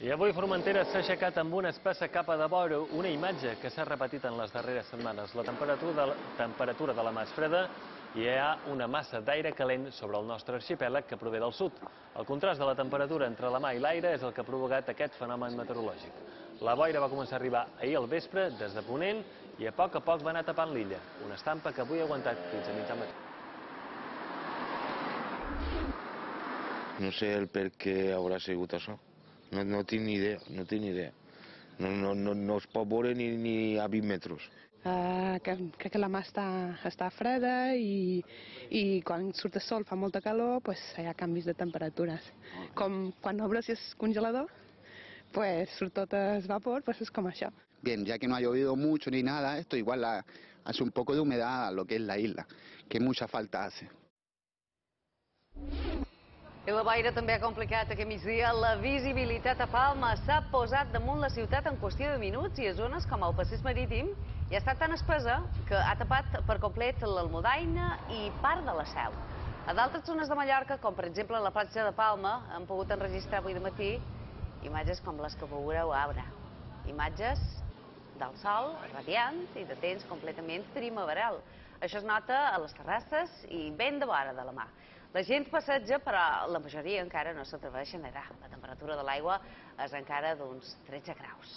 I avui Formentera s'ha aixecat amb una espessa capa de boira, una imatge que s'ha repetit en les darreres setmanes. La temperatura de la, temperatura de la mà és freda i hi ha una massa d'aire calent sobre el nostre arxipèlag que prové del sud. El contrast de la temperatura entre la mà i l'aire és el que ha provocat aquest fenomen meteorològic. La boira va començar a arribar ahir al vespre des de Ponent i a poc a poc va anar tapant l'illa, una estampa que avui ha aguantat fins a mitjà matí. No sé el per què haurà sigut això. No, no tinc ni idea, no tinc ni idea. No, no, no, no es pot veure ni, ni a 20 metres. Uh, que, crec que la mà està, està freda i, i quan surt el sol fa molta calor, pues, hi ha canvis de temperatures. Com quan obres i és congelador, pues, surt tot el vapor, pues, és com això. Bien, ya que no ha llovido mucho ni nada, esto igual la- hace un poco de humedad a lo que es la isla, que mucha falta hace. I la boira també ha complicat aquest migdia la visibilitat a Palma. S'ha posat damunt la ciutat en qüestió de minuts i a zones com el passeig marítim i ha estat tan espesa que ha tapat per complet l'Almudaina i part de la Seu. A d'altres zones de Mallorca, com per exemple la platja de Palma, han pogut enregistrar avui de matí imatges com les que veureu ara. Imatges del sol radiant i de temps completament primaveral. Això es nota a les terrasses i ben de vora de la mà. La gent passeja, però la majoria encara no s'atreveix a nedar. La temperatura de l'aigua és encara d'uns 13 graus.